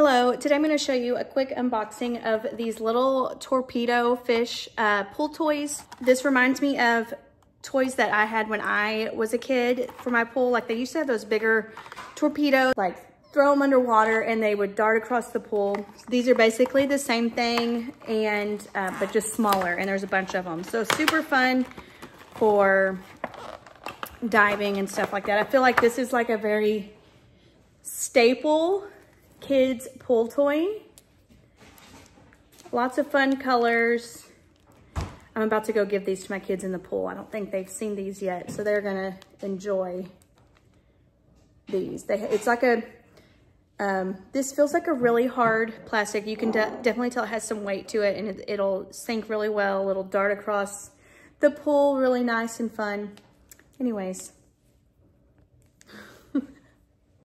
Hello, today I'm going to show you a quick unboxing of these little torpedo fish uh, pool toys. This reminds me of toys that I had when I was a kid for my pool. Like they used to have those bigger torpedoes, like throw them underwater and they would dart across the pool. These are basically the same thing, and uh, but just smaller, and there's a bunch of them. So super fun for diving and stuff like that. I feel like this is like a very staple kids pool toy. Lots of fun colors. I'm about to go give these to my kids in the pool. I don't think they've seen these yet, so they're gonna enjoy these. They, it's like a, um, this feels like a really hard plastic. You can de definitely tell it has some weight to it and it, it'll sink really well. It'll dart across the pool, really nice and fun. Anyways,